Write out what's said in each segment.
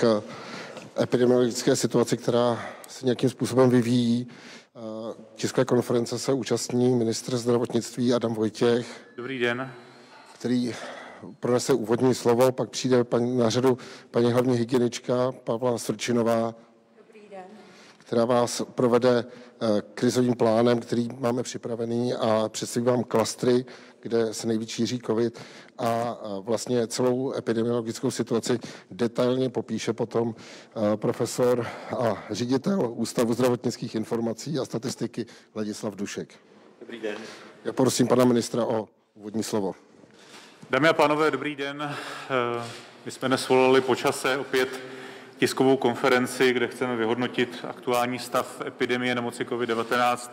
k epidemiologické situaci, která se nějakým způsobem vyvíjí. Tiskové konference se účastní ministr zdravotnictví Adam Vojtěch. Dobrý den. Který pronese úvodní slovo, pak přijde paní, na řadu paní hlavní hygienička Pavla Srčinová, která vás provede eh, krizovým plánem, který máme připravený a představí vám klastry, kde se nejvíc šíří COVID a vlastně celou epidemiologickou situaci detailně popíše potom profesor a ředitel Ústavu zdravotnických informací a statistiky Ladislav Dušek. Dobrý den. Já prosím pana ministra o úvodní slovo. Dámy a pánové, dobrý den. Eh, my jsme dnes volali po čase opět tiskovou konferenci, kde chceme vyhodnotit aktuální stav epidemie nemoci COVID-19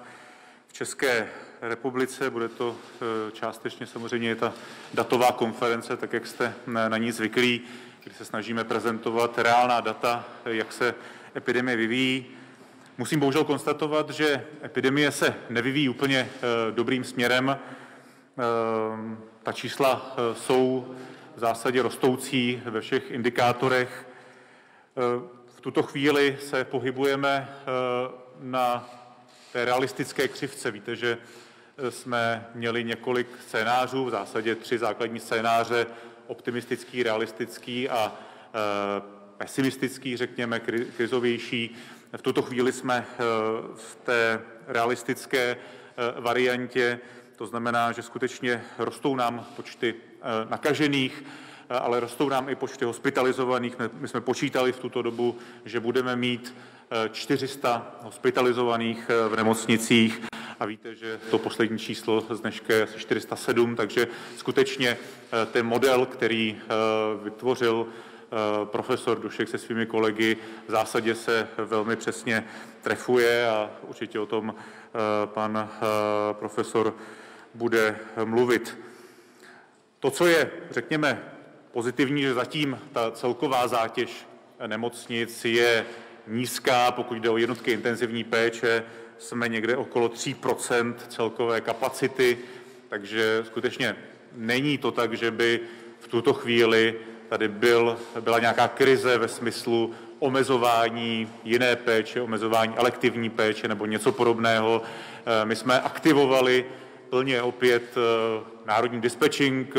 v České republice. Bude to eh, částečně samozřejmě ta datová konference, tak jak jste na ní zvyklí, kdy se snažíme prezentovat reálná data, jak se epidemie vyvíjí. Musím bohužel konstatovat, že epidemie se nevyvíjí úplně dobrým směrem. Ta čísla jsou v zásadě rostoucí ve všech indikátorech. V tuto chvíli se pohybujeme na té realistické křivce. Víte, že jsme měli několik scénářů, v zásadě tři základní scénáře, optimistický, realistický a pesimistický, řekněme, krizovější. V tuto chvíli jsme v té realistické variantě, to znamená, že skutečně rostou nám počty nakažených, ale rostou nám i počty hospitalizovaných. My jsme počítali v tuto dobu, že budeme mít 400 eh, hospitalizovaných eh, v nemocnicích a víte, že to poslední číslo z dneška je asi 407, takže skutečně eh, ten model, který vytvořil profesor Dušek se svými kolegy, v zásadě se velmi přesně trefuje a určitě o tom pan profesor bude mluvit. To, co je, řekněme, pozitivní, že zatím ta celková zátěž nemocnic je nízká, pokud jde o jednotky intenzivní péče, jsme někde okolo 3% celkové kapacity, takže skutečně není to tak, že by v tuto chvíli tady byl, byla nějaká krize ve smyslu omezování jiné péče, omezování elektivní péče nebo něco podobného. My jsme aktivovali plně opět eh, národní dispečing,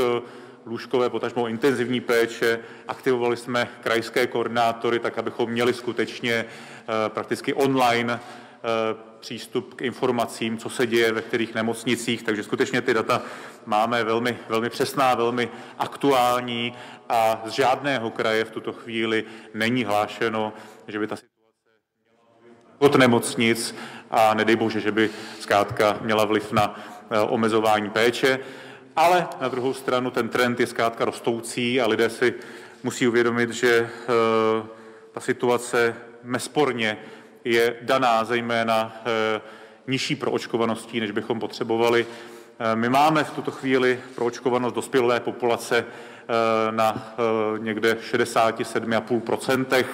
lůžkové, potažmo intenzivní péče. Aktivovali jsme krajské koordinátory, tak abychom měli skutečně eh, prakticky online eh, přístup k informacím, co se děje ve kterých nemocnicích, takže skutečně ty data máme velmi, velmi přesná, velmi aktuální a z žádného kraje v tuto chvíli není hlášeno, že by ta situace od nemocnic a nedej bože, že by zkrátka měla vliv na eh, omezování péče. Ale na druhou stranu ten trend je zkrátka rostoucí a lidé si musí uvědomit, že eh, ta situace nesporně je daná zejména eh, nižší proočkovaností, než bychom potřebovali. Eh, my máme v tuto chvíli proočkovanost dospělé populace na někde 67,5%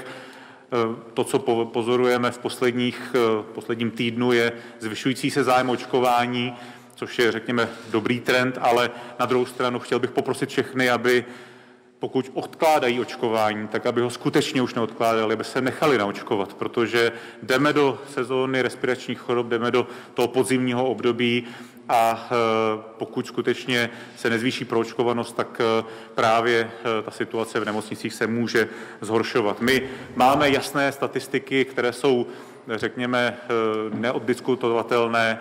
To, co pozorujeme v posledních, posledním týdnu, je zvyšující se zájem očkování což je, řekněme, dobrý trend, ale na druhou stranu chtěl bych poprosit všechny, aby pokud odkládají očkování, tak aby ho skutečně už neodkládali, aby se nechali naočkovat, protože jdeme do sezóny respiračních chorob, jdeme do toho podzimního období a e, pokud skutečně se nezvýší proočkovanost, tak e, právě e, ta situace v nemocnicích se může zhoršovat. My máme jasné statistiky, které jsou řekněme, neoddiskutovatelné,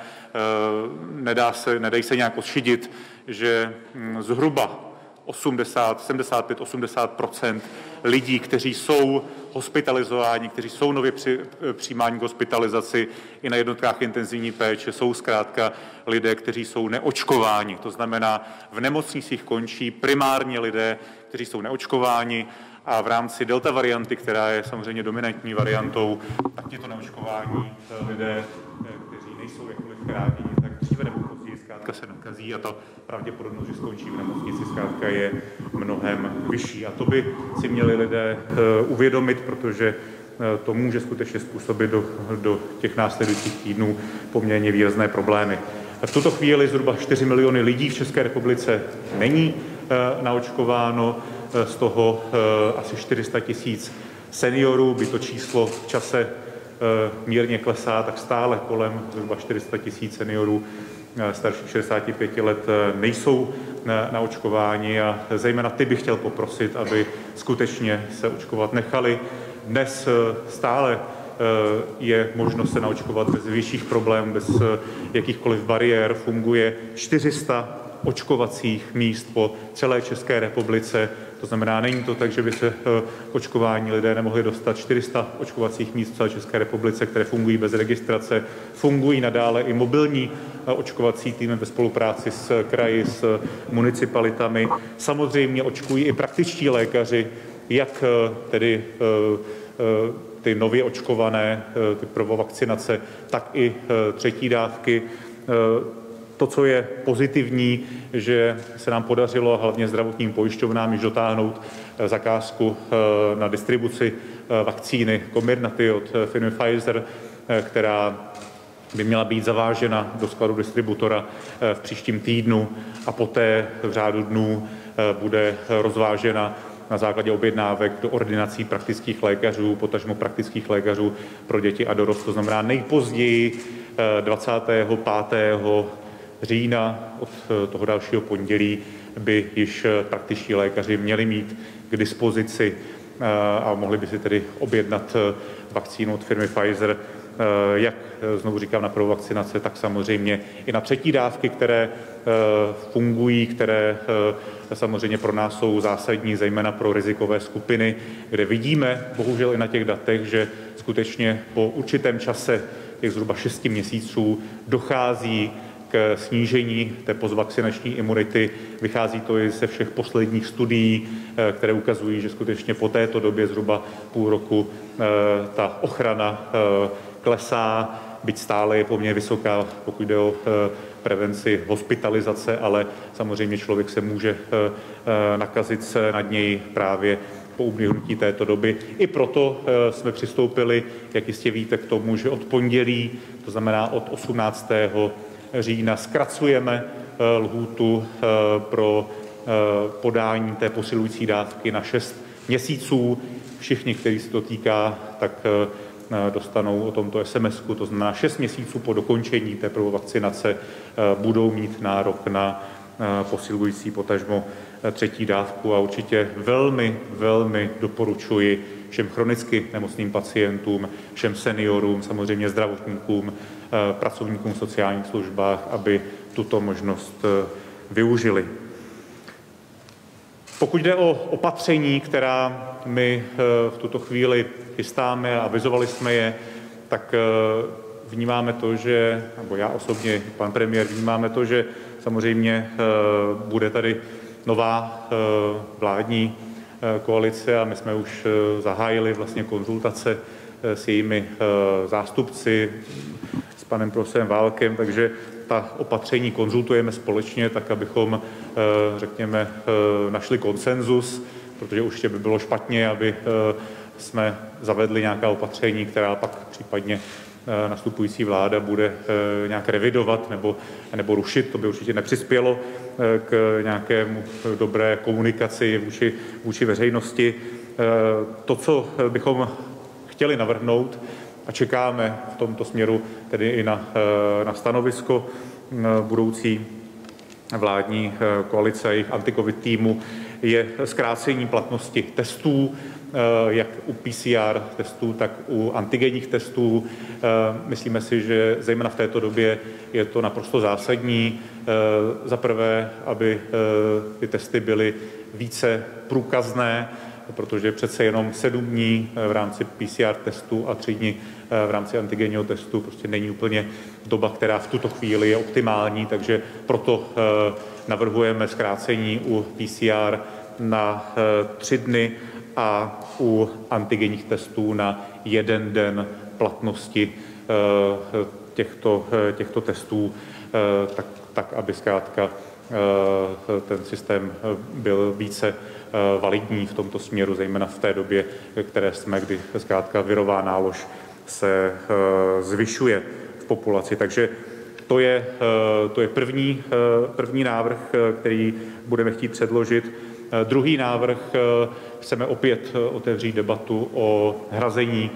nedá se, nedají se nějak odšidit, že hm, zhruba 80, 75, 80% lidí, kteří jsou hospitalizováni, kteří jsou nově při, přijímáni k hospitalizaci i na jednotkách intenzivní péče, jsou zkrátka lidé, kteří jsou neočkováni. To znamená, v nemocnicích končí primárně lidé, kteří jsou neočkováni a v rámci delta varianty, která je samozřejmě dominantní variantou, tak to neočkování lidé, kteří nejsou jakkoliv chráněni, tak dříve nebo zkrátka se nakazí a ta pravděpodobnost, že skončí v nemocnici, zkrátka je mnohem vyšší. A to by si měli lidé eh, uvědomit, protože eh, to může skutečně způsobit do, do těch následujících týdnů poměrně výrazné problémy. V tuto chvíli zhruba 4 miliony lidí v České republice není eh, naočkováno, z toho asi 400 tisíc seniorů, by to číslo v čase mírně klesá, tak stále kolem zhruba 400 tisíc seniorů starších 65 let nejsou na, na očkování a zejména ty bych chtěl poprosit, aby skutečně se očkovat nechali. Dnes stále je možnost se naočkovat bez vyšších problémů, bez jakýchkoliv bariér. Funguje 400 očkovacích míst po celé České republice. To znamená, není to tak, že by se eh, očkování lidé nemohli dostat. 400 očkovacích míst v celé České republice, které fungují bez registrace. Fungují nadále i mobilní eh, očkovací týmy ve spolupráci s kraji, s municipalitami. Samozřejmě očkují i praktičtí lékaři, jak eh, tedy ty nově očkované, ty prvovakcinace, tak i třetí dávky to, co je pozitivní, že se nám podařilo hlavně zdravotním pojišťovnám již dotáhnout eh, zakázku eh, na distribuci eh, vakcíny Comirnaty od firmy Pfizer, která by měla být zavážena do skladu distributora v příštím týdnu a poté v řádu dnů bude rozvážena na základě objednávek do ordinací praktických lékařů, potažmo praktických lékařů pro děti a dorost. To znamená nejpozději 25 října od eh, toho dalšího pondělí by již eh, praktičtí lékaři měli mít k dispozici eh, a mohli by si tedy objednat vakcínu od firmy Pfizer, jak znovu říkám na prvou vakcinace, tak samozřejmě i na třetí dávky, které fungují, které samozřejmě pro nás jsou zásadní, zejména pro rizikové skupiny, kde vidíme, bohužel i na těch datech, že skutečně po určitém čase, těch zhruba 6 měsíců, dochází k snížení té pozvakcinační imunity. Vychází to i ze všech posledních studií, eh, které ukazují, že skutečně po této době zhruba půl roku eh, ta ochrana eh, klesá, byť stále je poměrně vysoká, pokud jde o prevenci hospitalizace, ale samozřejmě člověk se může nakazit se nad něj právě po uběhnutí této doby. I proto jsme přistoupili, jak jistě víte, k tomu, že od pondělí, to znamená od 18 října zkracujeme eh, lhůtu eh, pro eh, podání té posilující dávky na 6 měsíců. Všichni, kteří se to týká, tak dostanou o tomto sms to znamená 6 měsíců po dokončení té vakcinace budou mít nárok na posilující potažmo třetí dávku a určitě velmi, velmi doporučuji všem chronicky nemocným pacientům, všem seniorům, samozřejmě zdravotníkům, Eh, pracovníkům v sociálních službách, aby tuto možnost eh, využili. Pokud jde o opatření, která my eh, v tuto chvíli chystáme a avizovali jsme je, tak vnímáme to, že, nebo já osobně, pan premiér, vnímáme to, že samozřejmě bude tady nová vládní koalice a my jsme už zahájili vlastně konzultace s jejími zástupci, panem profesorem Válkem, takže ta opatření konzultujeme společně, tak abychom, eh, řekněme, eh, našli konsenzus, protože určitě by bylo špatně, aby eh, jsme zavedli nějaká opatření, která pak případně nastupující vláda bude nějak revidovat nebo, nebo rušit. To by určitě nepřispělo k nějakému dobré komunikaci vůči, vůči veřejnosti. To, co bychom chtěli navrhnout, a čekáme v tomto směru tedy i na, eh, na stanovisko eh, budoucí vládní eh, koalice a jejich antikovid týmu, je zkrácení platnosti testů, jak u PCR testů, tak u antigenních testů. Myslíme si, že zejména v této době je to naprosto zásadní. Za prvé, aby ty testy byly více průkazné, protože přece jenom sedm dní v rámci PCR testu a tři dny v rámci antigenního testu prostě není úplně doba, která v tuto chvíli je optimální, takže proto eh, navrhujeme zkrácení u PCR na eh, tři dny a u antigenních testů na jeden den platnosti eh, těchto, těchto testů, tak, tak aby zkrátka ten systém byl více validní v tomto směru, zejména v té době, které jsme, kdy zkrátka virová nálož se eh, zvyšuje v populaci. Takže to je, eh, to je první, eh, první návrh, který budeme chtít předložit. Druhý návrh chceme opět otevřít debatu o hrazení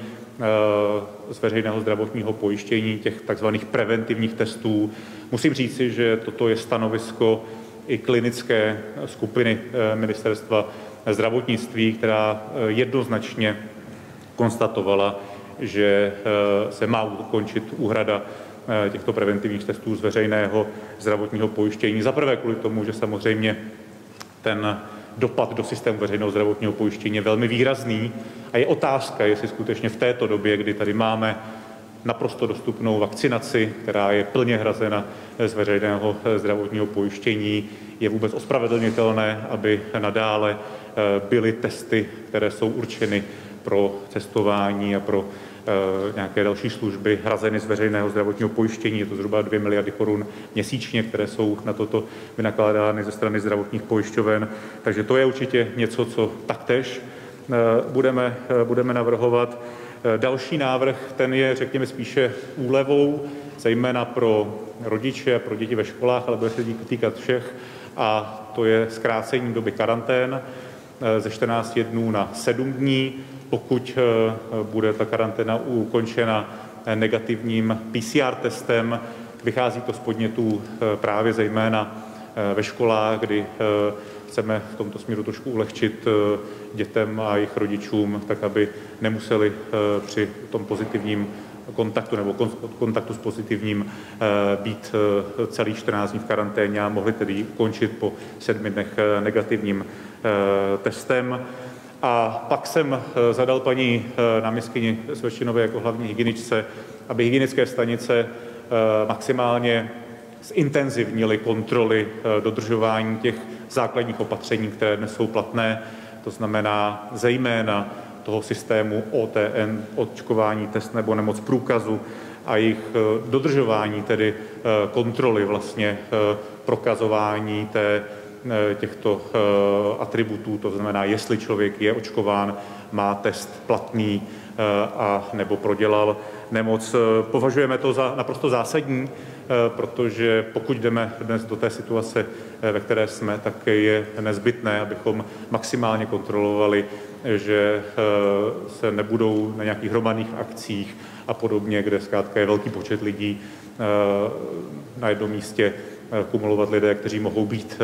z veřejného zdravotního pojištění těch takzvaných preventivních testů. Musím říci, že toto je stanovisko i klinické skupiny ministerstva zdravotnictví, která jednoznačně konstatovala, že se má ukončit úhrada těchto preventivních testů z veřejného zdravotního pojištění. Za prvé kvůli tomu, že samozřejmě ten dopad do systému veřejného zdravotního pojištění je velmi výrazný a je otázka, jestli skutečně v této době, kdy tady máme naprosto dostupnou vakcinaci, která je plně hrazena z veřejného zdravotního pojištění, je vůbec ospravedlnitelné, aby nadále byly testy, které jsou určeny pro cestování a pro Eh, nějaké další služby hrazeny z veřejného zdravotního pojištění. Je to zhruba 2 miliardy korun měsíčně, které jsou na toto vynakládány ze strany zdravotních pojišťoven. Takže to je určitě něco, co taktéž eh, budeme, eh, budeme navrhovat. Další návrh, ten je, řekněme, spíše úlevou, zejména pro rodiče a pro děti ve školách, ale bude se týkat všech, a to je zkrácení doby karantén ze 14 dnů na 7 dní pokud eh, bude ta karanténa ukončena eh, negativním PCR testem. Vychází to z podnětů eh, právě zejména ve školách, kdy chceme v tomto směru trošku ulehčit dětem a jejich rodičům, tak aby nemuseli při tom pozitivním kontaktu nebo kontaktu s pozitivním být celý 14 dní v karanténě a mohli tedy ukončit po sedmi dnech negativním testem. A pak jsem eh, zadal paní eh, náměstkyni Svešinové jako hlavní hygieničce, aby hygienické stanice eh, maximálně zintenzivnily kontroly dodržování těch základních opatření, které dnes jsou platné, to znamená zejména toho systému OTN, očkování, test nebo nemoc průkazu a jejich dodržování, tedy kontroly vlastně prokazování té těchto eh, atributů, to znamená, jestli člověk je očkován, má test platný eh, a nebo prodělal nemoc. Považujeme to za naprosto zásadní, protože pokud jdeme dnes do té situace, ve které jsme, tak je nezbytné, abychom maximálně kontrolovali, že se nebudou na nějakých hromadných akcích a podobně, kde zkrátka je velký počet lidí na jednom místě kumulovat lidé, kteří mohou být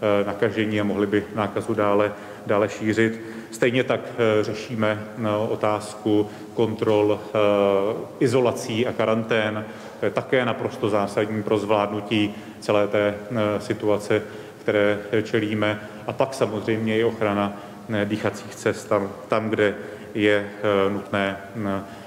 Eh, nakažení a mohli by nákazu dále, dále šířit. Stejně tak eh, řešíme no, otázku kontrol eh, izolací a karantén. To je také naprosto zásadní pro zvládnutí celé té situace, které čelíme. A pak samozřejmě i ochrana dýchacích cest tam, tam kde je nutné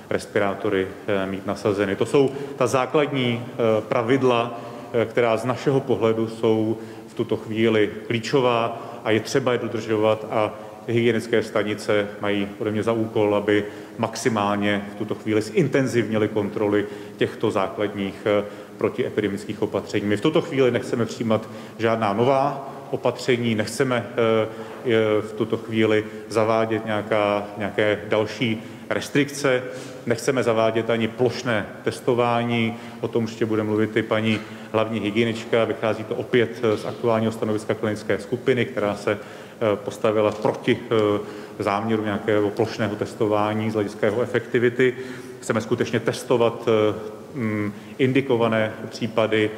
respirátory mít nasazeny. To jsou ta základní pravidla, která z našeho pohledu jsou v tuto chvíli klíčová a je třeba je dodržovat a hygienické stanice mají ode mě za úkol, aby maximálně v tuto chvíli zintenzivnili kontroly těchto základních eh, protiepidemických opatření. My v tuto chvíli nechceme přijímat žádná nová opatření, nechceme eh, v tuto chvíli zavádět nějaká, nějaké další restrikce, nechceme zavádět ani plošné testování, o tom určitě bude mluvit i paní hlavní hygienička, vychází to opět z aktuálního stanoviska klinické skupiny, která se eh, postavila proti eh, záměru nějakého plošného testování z hlediska jeho efektivity. Chceme skutečně testovat eh, mm, indikované případy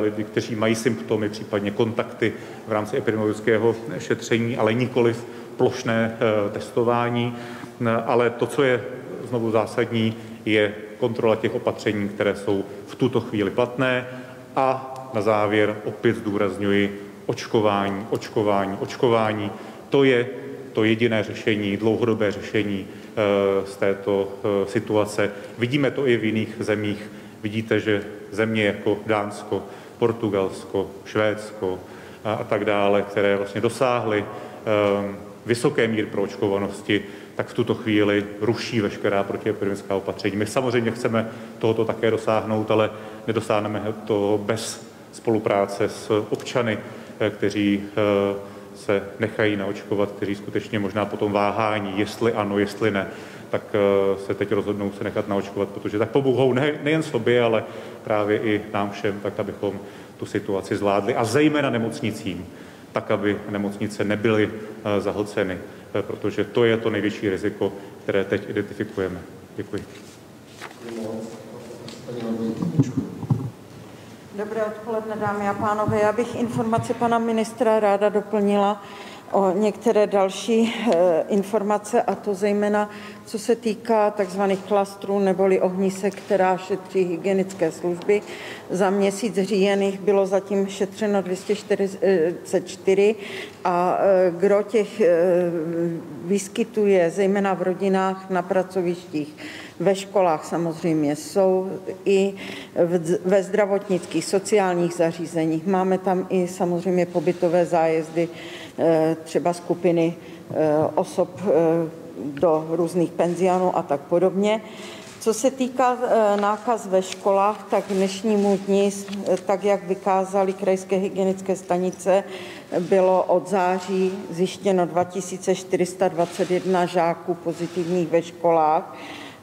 lidi, kteří mají symptomy, případně kontakty v rámci epidemiologického šetření, ale nikoliv plošné testování. Ale to, co je znovu zásadní, je kontrola těch opatření, které jsou v tuto chvíli platné a na závěr opět zdůrazňuji očkování, očkování, očkování. To je to jediné řešení, dlouhodobé řešení eh, z této eh, situace. Vidíme to i v jiných zemích. Vidíte, že země jako Dánsko, Portugalsko, Švédsko a tak dále, které vlastně dosáhly eh, vysoké míry proočkovanosti, tak v tuto chvíli ruší veškerá protiepidemická opatření. My samozřejmě chceme tohoto také dosáhnout, ale nedosáhneme to bez spolupráce s občany, eh, kteří eh, se nechají naočkovat, kteří skutečně možná potom váhání, jestli ano, jestli ne, tak eh, se teď rozhodnou se nechat naočkovat, protože tak pomohou ne, nejen sobě, ale právě i nám všem, tak abychom tu situaci zvládli a zejména nemocnicím tak, aby nemocnice nebyly zahlceny, protože to je to největší riziko, které teď identifikujeme. Děkuji. Dobré odpoledne, dámy a pánové. Já bych informaci pana ministra ráda doplnila o některé další e, informace, a to zejména co se týká tzv. klastrů neboli ohnisek, která šetří hygienické služby. Za měsíc říjen bylo zatím šetřeno 244 a e, gro těch e, výskytů je zejména v rodinách, na pracovištích, ve školách samozřejmě jsou i ve zdravotnických, sociálních zařízeních. Máme tam i samozřejmě pobytové zájezdy, e, třeba skupiny osob do různých penzionů a tak podobně. Co se týká e, nákaz ve školách, tak k dnešnímu dní, e, tak jak vykázaly krajské hygienické stanice, bylo od září zjištěno 2421 žáků pozitivních ve školách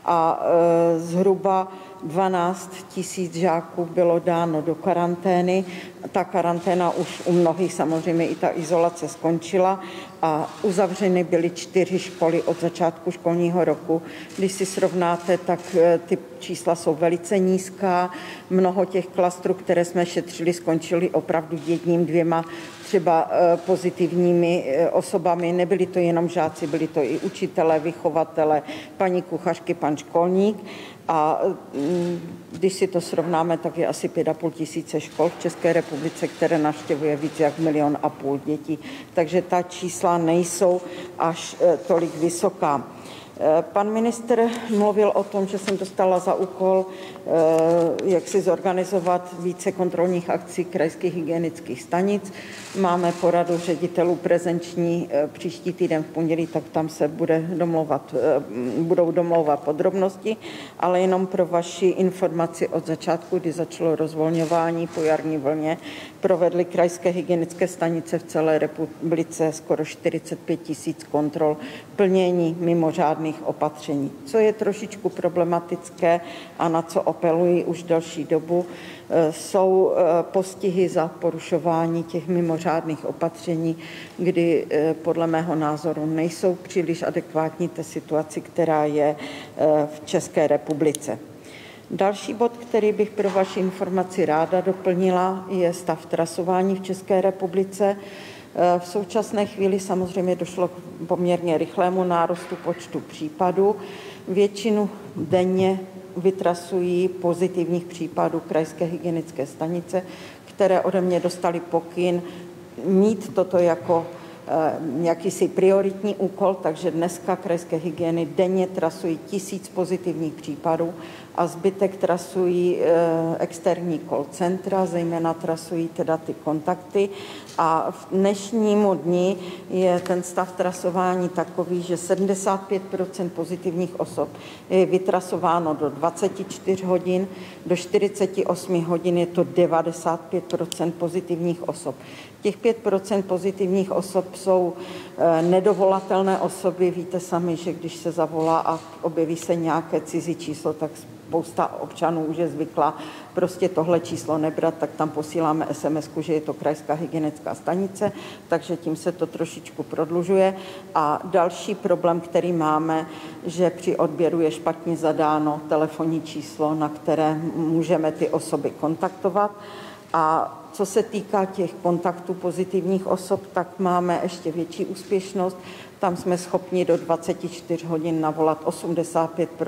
a e, zhruba 12 tisíc žáků bylo dáno do karantény. Ta karanténa už u mnohých samozřejmě i ta izolace skončila a uzavřeny byly čtyři školy od začátku školního roku. Když si srovnáte, tak eh, ty čísla jsou velice nízká. Mnoho těch klastrů, které jsme šetřili, skončily opravdu jedním, dvěma třeba eh, pozitivními eh, osobami. Nebyli to jenom žáci, byli to i učitelé, vychovatele, paní kuchařky, pan školník. A mm, když si to srovnáme, tak je asi 5,5 tisíce škol v České republice, které naštěvuje víc jak milion a půl dětí. Takže ta čísla nejsou až eh, tolik vysoká. Eh, pan minister mluvil o tom, že jsem dostala za úkol, eh, jak si zorganizovat více kontrolních akcí krajských hygienických stanic. Máme poradu ředitelů prezenční eh, příští týden v pondělí, tak tam se bude domlouvat, budou domlouvat podrobnosti, ale jenom pro vaši informaci od začátku, kdy začalo rozvolňování po jarní vlně, provedly krajské hygienické stanice v celé republice skoro 45 tisíc kontrol plnění mimořádných opatření. Co je trošičku problematické a na co apeluji už další dobu, e, jsou e, postihy za porušování těch mimořádných opatření, kdy e, podle mého názoru nejsou příliš adekvátní té situaci, která je v České republice. Další bod, který bych pro vaši informaci ráda doplnila, je stav trasování v České republice. V současné chvíli samozřejmě došlo k poměrně rychlému nárůstu počtu případů. Většinu denně vytrasují pozitivních případů krajské hygienické stanice, které ode mě dostali pokyn mít toto jako jakýsi prioritní úkol, takže dneska krajské hygieny denně trasují tisíc pozitivních případů a zbytek trasují eh, externí call centra, zejména trasují teda ty kontakty a v dnešnímu dni je ten stav trasování takový, že 75% pozitivních osob je vytrasováno do 24 hodin, do 48 hodin je to 95% pozitivních osob. Těch 5% pozitivních osob jsou eh, nedovolatelné osoby. Víte sami, že když se zavolá a objeví se nějaké cizí číslo, tak spousta občanů už je zvykla prostě tohle číslo nebrat, tak tam posíláme sms že je to krajská hygienická stanice, takže tím se to trošičku prodlužuje. A další problém, který máme, že při odběru je špatně zadáno telefonní číslo, na které můžeme ty osoby kontaktovat. A co se týká těch kontaktů pozitivních osob, tak máme ještě větší úspěšnost. Tam jsme schopni do 24 hodin navolat 85 eh,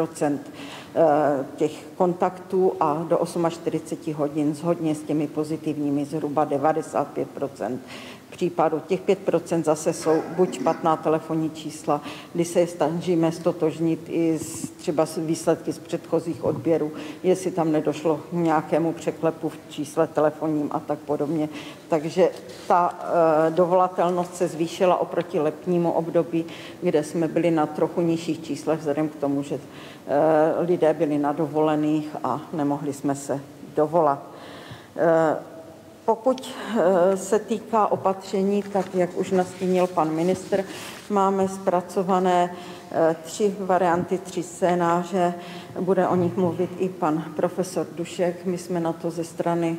těch kontaktů a do 48 hodin zhodně s těmi pozitivními zhruba 95% případů. Těch 5% zase jsou buď špatná telefonní čísla, kdy se snažíme stotožnit i z, třeba výsledky z předchozích odběrů, jestli tam nedošlo k nějakému překlepu v čísle telefonním a tak podobně. Takže ta e, dovolatelnost se zvýšila oproti letnímu období, kde jsme byli na trochu nižších číslech, vzhledem k tomu, že lidé byli na dovolených a nemohli jsme se dovolat. E, pokud eh, se týká opatření, tak jak už nastínil pan ministr, máme zpracované eh, tři varianty, tři scénáře. Bude o nich mluvit i pan profesor Dušek. My jsme na to ze strany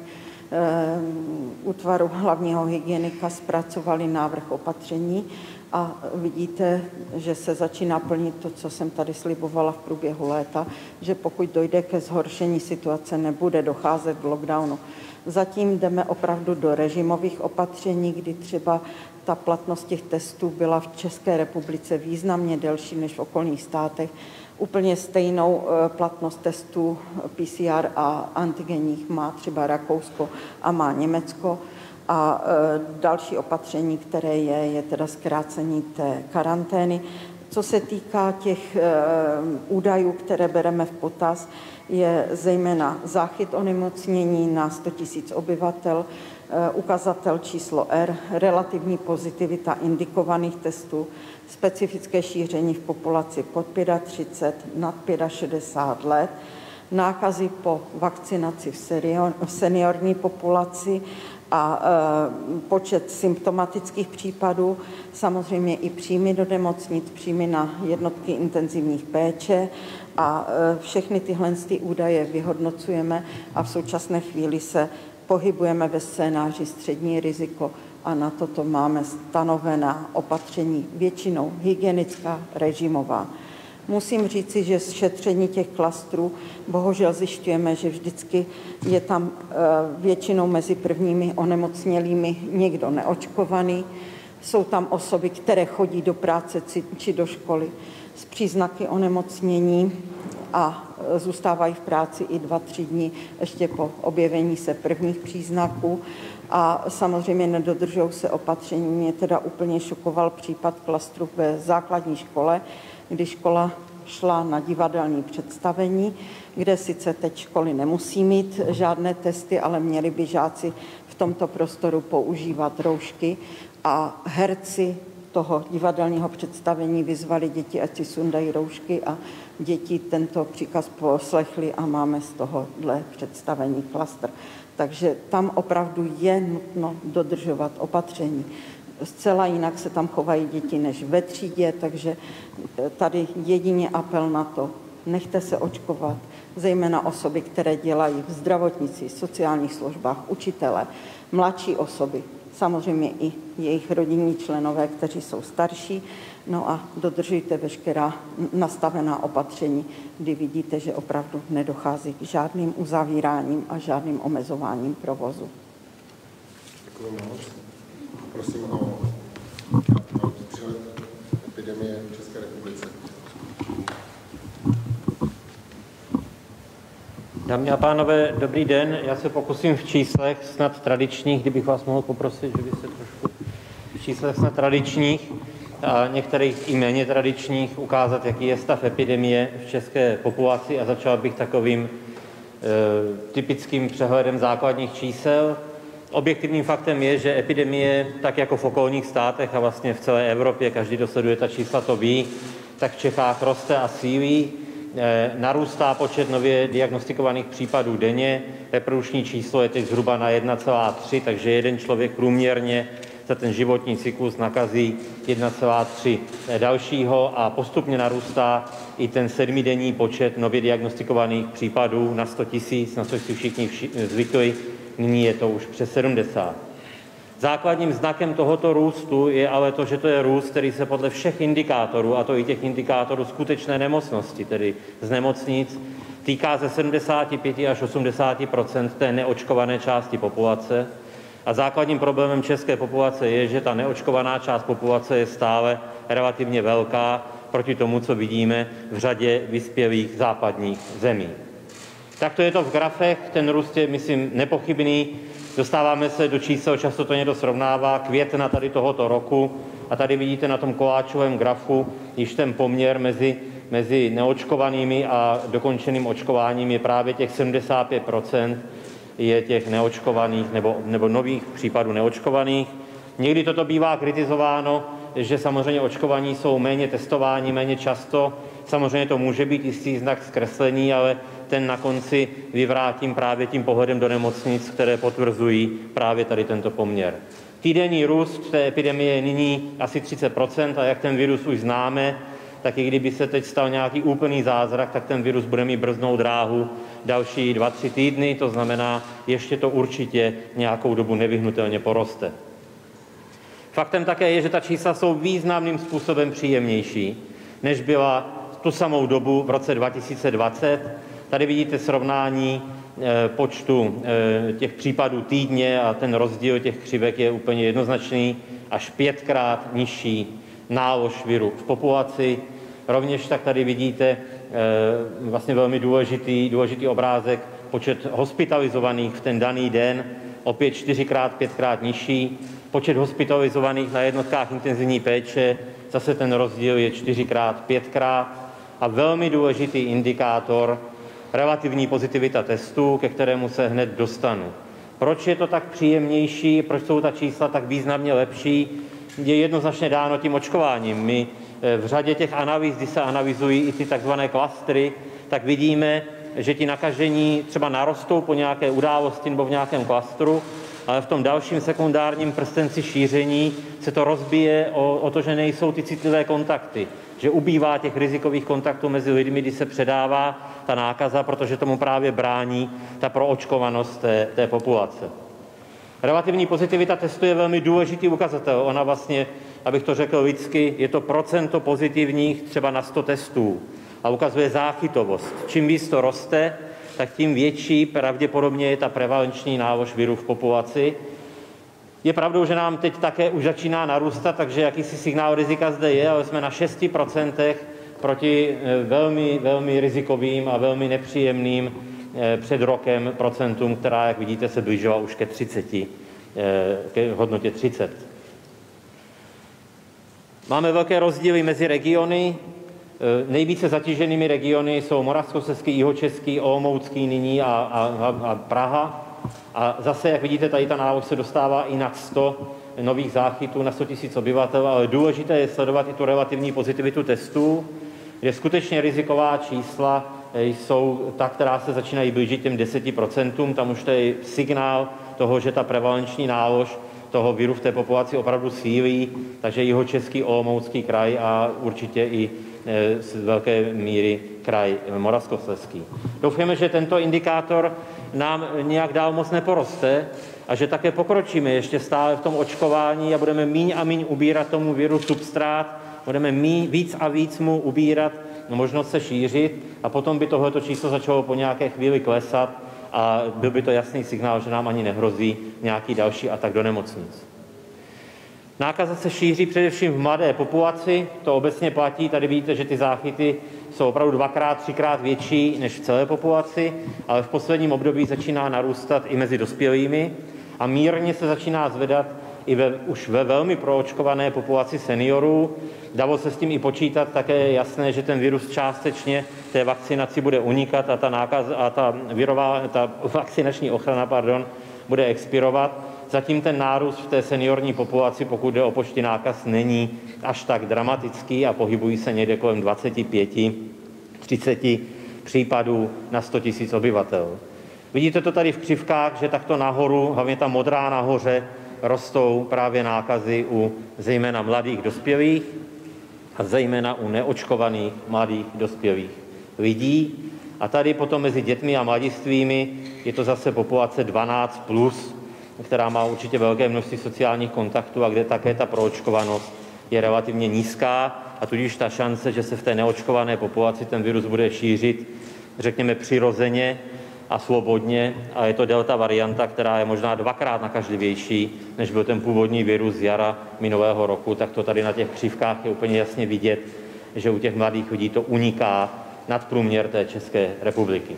útvaru hlavního hygienika zpracovali návrh opatření a vidíte, že se začíná plnit to, co jsem tady slibovala v průběhu léta, že pokud dojde ke zhoršení situace, nebude docházet k lockdownu. Zatím jdeme opravdu do režimových opatření, kdy třeba ta platnost těch testů byla v České republice významně delší než v okolních státech. Úplně stejnou eh, platnost testů PCR a antigenních má třeba Rakousko a má Německo. A e, další opatření, které je, je teda zkrácení té karantény. Co se týká těch e, údajů, které bereme v potaz, je zejména záchyt onemocnění na 100 000 obyvatel, e, ukazatel číslo R, relativní pozitivita indikovaných testů, specifické šíření v populaci pod 35, nad 65 let, nákazy po vakcinaci v seniorní populaci a e, počet symptomatických případů, samozřejmě i příjmy do nemocnic, příjmy na jednotky intenzivních péče a e, všechny tyhle ty údaje vyhodnocujeme a v současné chvíli se pohybujeme ve scénáři střední riziko a na toto máme stanovená opatření, většinou hygienická, režimová. Musím říci, že z šetření těch klastrů bohužel zjišťujeme, že vždycky je tam eh, většinou mezi prvními onemocnělými někdo neočkovaný. Jsou tam osoby, které chodí do práce či do školy s příznaky onemocnění a eh, zůstávají v práci i dva, tři dny ještě po objevení se prvních příznaků a samozřejmě nedodržou se opatření. Mě teda úplně šokoval případ klastru ve základní škole, kdy škola šla na divadelní představení, kde sice teď školy nemusí mít žádné testy, ale měli by žáci v tomto prostoru používat roušky a herci toho divadelního představení vyzvali děti, ať si sundají roušky a děti tento příkaz poslechli a máme z tohohle představení klastr. Takže tam opravdu je nutno dodržovat opatření zcela jinak se tam chovají děti než ve třídě, takže eh, tady jedině apel na to, nechte se očkovat, zejména osoby, které dělají v zdravotnici, sociálních službách, učitele, mladší osoby, samozřejmě i jejich rodinní členové, kteří jsou starší, no a dodržujte veškerá nastavená opatření, kdy vidíte, že opravdu nedochází k žádným uzavíráním a žádným omezováním provozu. Děkuji moc prosím o epidemie v České republice. Dámy a pánové, dobrý den. Já se pokusím v číslech snad tradičních, kdybych vás mohl poprosit, že by se trošku v číslech snad tradičních a některých i méně tradičních ukázat, jaký je stav epidemie v české populaci a začal bych takovým e, typickým přehledem základních čísel. Objektivním faktem je, že epidemie, tak jako v okolních státech a vlastně v celé Evropě, každý, kdo sleduje ta čísla, to ví, tak v Čechách roste a sílí. E, narůstá počet nově diagnostikovaných případů denně. Reprodukční číslo je teď zhruba na 1,3, takže jeden člověk průměrně za ten životní cyklus nakazí 1,3 dalšího a postupně narůstá i ten sedmidenní počet nově diagnostikovaných případů na 100 tisíc, na co si všichni zvykli nyní je to už přes 70. Základním znakem tohoto růstu je ale to, že to je růst, který se podle všech indikátorů, a to i těch indikátorů skutečné nemocnosti, tedy z nemocnic, týká ze 75 až 80% té neočkované části populace. A základním problémem české populace je, že ta neočkovaná část populace je stále relativně velká proti tomu, co vidíme v řadě vyspělých západních zemí. Takto je to v grafech, ten růst je, myslím, nepochybný. Dostáváme se do čísel, často to někdo srovnává, května tady tohoto roku a tady vidíte na tom koláčovém grafu již ten poměr mezi, mezi neočkovanými a dokončeným očkováním je právě těch 75 je těch neočkovaných nebo, nebo nových případů neočkovaných. Někdy toto bývá kritizováno, že samozřejmě očkovaní jsou méně testováni, méně často. Samozřejmě to může být jistý znak zkreslení, ale ten na konci vyvrátím právě tím pohledem do nemocnic, které potvrzují právě tady tento poměr. Týdenní růst té epidemie je nyní asi 30 a jak ten virus už známe, tak i kdyby se teď stal nějaký úplný zázrak, tak ten virus bude mít brznou dráhu další dva, tři týdny, to znamená, ještě to určitě nějakou dobu nevyhnutelně poroste. Faktem také je, že ta čísla jsou významným způsobem příjemnější, než byla tu samou dobu v roce 2020. Tady vidíte srovnání eh, počtu eh, těch případů týdně a ten rozdíl těch křivek je úplně jednoznačný, až pětkrát nižší nálož viru v populaci. Rovněž tak tady vidíte eh, vlastně velmi důležitý, důležitý obrázek, počet hospitalizovaných v ten daný den, opět čtyřikrát, pětkrát nižší. Počet hospitalizovaných na jednotkách intenzivní péče, zase ten rozdíl je čtyřikrát, pětkrát. A velmi důležitý indikátor, relativní pozitivita testů, ke kterému se hned dostanu. Proč je to tak příjemnější, proč jsou ta čísla tak významně lepší, je jednoznačně dáno tím očkováním. My eh, v řadě těch analýz, kdy se analyzují i ty takzvané klastry, tak vidíme, že ti nakažení třeba narostou po nějaké události nebo v nějakém klastru, ale v tom dalším sekundárním prstenci šíření se to rozbije o, o to, že nejsou ty citlivé kontakty, že ubývá těch rizikových kontaktů mezi lidmi, kdy se předává ta nákaza, protože tomu právě brání ta proočkovanost té, té populace. Relativní pozitivita testu je velmi důležitý ukazatel. Ona vlastně, abych to řekl lidsky, je to procento pozitivních třeba na 100 testů a ukazuje záchytovost. Čím víc to roste, tak tím větší pravděpodobně je ta prevalenční nálož viru v populaci. Je pravdou, že nám teď také už začíná narůstat, takže jakýsi signál rizika zde je, ale jsme na 6% proti eh, velmi, velmi rizikovým a velmi nepříjemným eh, před rokem procentům, která, jak vidíte, se blížila už ke 30, eh, ke hodnotě 30. Máme velké rozdíly mezi regiony. Nejvíce zatíženými regiony jsou Moravskoslezský, Jihočeský, Olomoucký nyní a, a, a Praha. A zase, jak vidíte, tady ta nálož se dostává i nad 100 nových záchytů na 100 000 obyvatel, ale důležité je sledovat i tu relativní pozitivitu testů, že skutečně riziková čísla eh, jsou ta, která se začínají blížit těm 10%, tam už to je signál toho, že ta prevalenční nálož toho viru v té populaci opravdu sílí, takže jeho český Olomoucký kraj a určitě i eh, z velké míry kraj Moravskoslezský. Doufáme, že tento indikátor nám nějak dál moc neporoste a že také pokročíme ještě stále v tom očkování a budeme míň a míň ubírat tomu viru substrát, budeme mí, víc a víc mu ubírat možnost se šířit a potom by tohleto číslo začalo po nějaké chvíli klesat a byl by to jasný signál, že nám ani nehrozí nějaký další atak do nemocnic. Nákaza se šíří především v mladé populaci, to obecně platí, tady vidíte, že ty záchyty jsou opravdu dvakrát, třikrát větší než v celé populaci, ale v posledním období začíná narůstat i mezi dospělými a mírně se začíná zvedat i ve, už ve velmi proočkované populaci seniorů. Dalo se s tím i počítat, také je jasné, že ten virus částečně té vakcinaci bude unikat a ta, nákaz, a ta, virová, ta vakcinační ochrana pardon, bude expirovat. Zatím ten nárůst v té seniorní populaci, pokud jde o počty nákaz, není až tak dramatický a pohybují se někde kolem 25, 30 případů na 100 000 obyvatel. Vidíte to tady v křivkách, že takto nahoru, hlavně ta modrá nahoře, rostou právě nákazy u zejména mladých dospělých a zejména u neočkovaných mladých dospělých lidí. A tady potom mezi dětmi a mladistvými je to zase populace 12 plus, která má určitě velké množství sociálních kontaktů a kde také ta proočkovanost je relativně nízká a tudíž ta šance, že se v té neočkované populaci ten virus bude šířit, řekněme přirozeně a svobodně, a je to delta varianta, která je možná dvakrát nakažlivější, než byl ten původní virus z jara minulého roku, tak to tady na těch křivkách je úplně jasně vidět, že u těch mladých lidí to uniká nad průměr té České republiky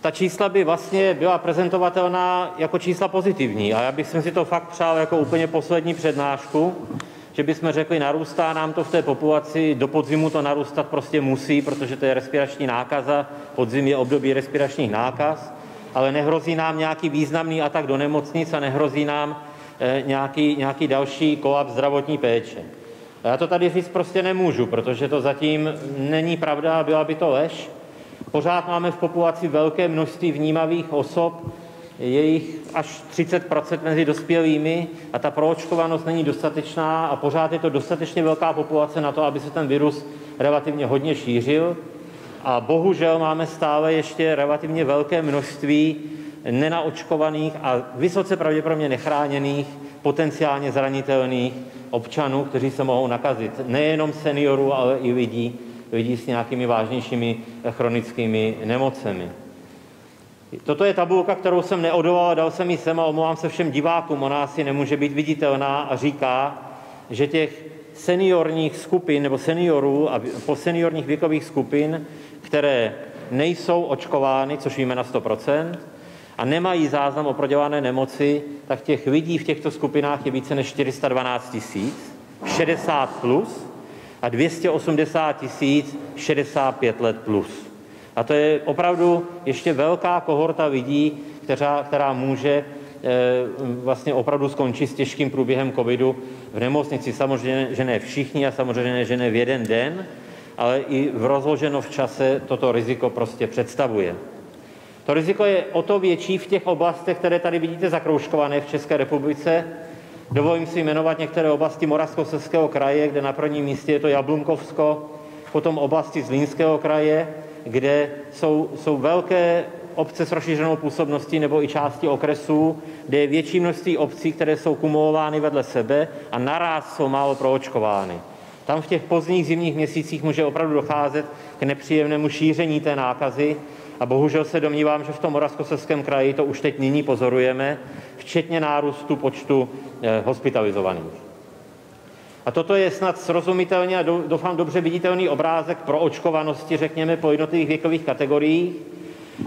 ta čísla by vlastně byla prezentovatelná jako čísla pozitivní. A já bych si to fakt přál jako úplně poslední přednášku, že bychom řekli, narůstá nám to v té populaci, do podzimu to narůstat prostě musí, protože to je respirační nákaza, podzim je období respiračních nákaz, ale nehrozí nám nějaký významný atak do nemocnic a nehrozí nám eh, nějaký, nějaký další kolaps zdravotní péče. Já to tady říct prostě nemůžu, protože to zatím není pravda a byla by to lež. Pořád máme v populaci velké množství vnímavých osob, je jich až 30% mezi dospělými a ta proočkovanost není dostatečná a pořád je to dostatečně velká populace na to, aby se ten virus relativně hodně šířil. A bohužel máme stále ještě relativně velké množství nenaočkovaných a vysoce pravděpodobně nechráněných, potenciálně zranitelných občanů, kteří se mohou nakazit. Nejenom seniorů, ale i lidí, lidí s nějakými vážnějšími chronickými nemocemi. Toto je tabulka, kterou jsem neodolal, dal jsem ji sem a omlouvám se všem divákům. Ona asi nemůže být viditelná a říká, že těch seniorních skupin nebo seniorů a po seniorních věkových skupin, které nejsou očkovány, což víme na 100%, a nemají záznam o prodělané nemoci, tak těch lidí v těchto skupinách je více než 412 tisíc, 60 plus a 280 tisíc 65 let plus. A to je opravdu ještě velká kohorta lidí, která, která může e, vlastně opravdu skončit s těžkým průběhem covidu v nemocnici. Samozřejmě, že ne všichni a samozřejmě, že ne v jeden den, ale i v rozloženo v čase toto riziko prostě představuje. To riziko je o to větší v těch oblastech, které tady vidíte zakroužkované v České republice. Dovolím si jmenovat některé oblasti Moravskoslezského kraje, kde na prvním místě je to Jablunkovsko, potom oblasti Zlínského kraje, kde jsou, jsou velké obce s rozšířenou působností nebo i části okresů, kde je větší množství obcí, které jsou kumulovány vedle sebe a naraz jsou málo proočkovány. Tam v těch pozdních zimních měsících může opravdu docházet k nepříjemnému šíření té nákazy a bohužel se domnívám, že v tom Moravskoslezském kraji to už teď nyní pozorujeme, včetně nárůstu počtu hospitalizovaných. A toto je snad srozumitelně a doufám dobře viditelný obrázek pro očkovanosti, řekněme, po jednotlivých věkových kategoriích.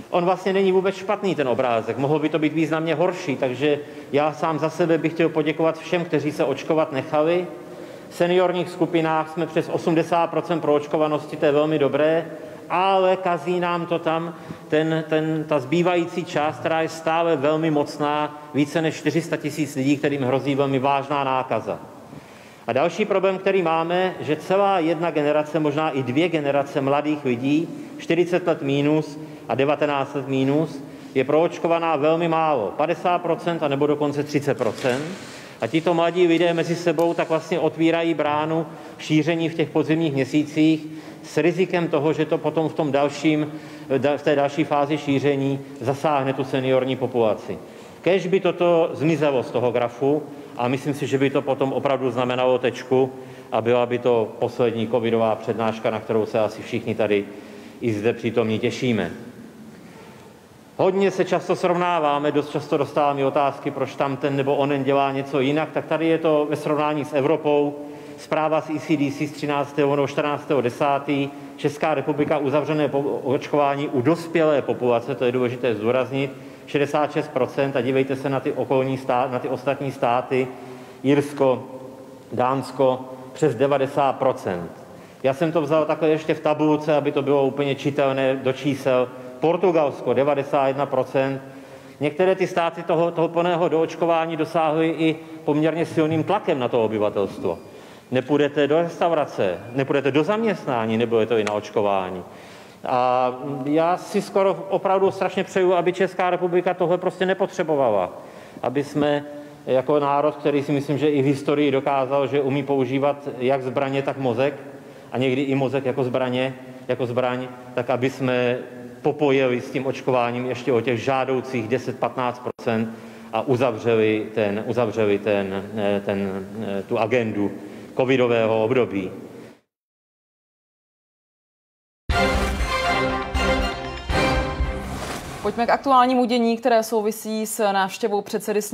On vlastně není vůbec špatný, ten obrázek. Mohl by to být významně horší, takže já sám za sebe bych chtěl poděkovat všem, kteří se očkovat nechali. V seniorních skupinách jsme přes 80% pro očkovanosti, to je velmi dobré, ale kazí nám to tam ten, ten, ta zbývající část, která je stále velmi mocná, více než 400 tisíc lidí, kterým hrozí velmi vážná nákaza. A další problém, který máme, že celá jedna generace, možná i dvě generace mladých lidí, 40 let mínus a 19 let mínus, je proočkovaná velmi málo, 50% a nebo dokonce 30%. A tito mladí lidé mezi sebou tak vlastně otvírají bránu šíření v těch podzimních měsících s rizikem toho, že to potom v, tom dalším, v té další fázi šíření zasáhne tu seniorní populaci. Kež by toto zmizelo z toho grafu, a myslím si, že by to potom opravdu znamenalo tečku a byla by to poslední covidová přednáška, na kterou se asi všichni tady i zde přítomní těšíme. Hodně se často srovnáváme, dost často dostáváme otázky, proč tam ten nebo onen dělá něco jinak, tak tady je to ve srovnání s Evropou. Zpráva z ECDC z 13. nebo 14. 10. Česká republika uzavřené očkování u dospělé populace, to je důležité zdůraznit, 66% a dívejte se na ty okolní stát, na ty ostatní státy, Jirsko, Dánsko, přes 90%. Já jsem to vzal takhle ještě v tabulce, aby to bylo úplně čitelné do čísel. Portugalsko 91%. Některé ty státy toho, toho plného doočkování dosáhly i poměrně silným tlakem na to obyvatelstvo. Nepůjdete do restaurace, nepůjdete do zaměstnání, nebo je to i na očkování. A já si skoro opravdu strašně přeju, aby Česká republika tohle prostě nepotřebovala. Aby jsme jako národ, který si myslím, že i v historii dokázal, že umí používat jak zbraně, tak mozek, a někdy i mozek jako zbraně, jako zbraň, tak aby jsme popojili s tím očkováním ještě o těch žádoucích 10-15% a uzavřeli, ten, uzavřeli ten, ten, tu agendu covidového období. Pojďme k aktuálnímu dění, které souvisí s návštěvou předsedy sněmovny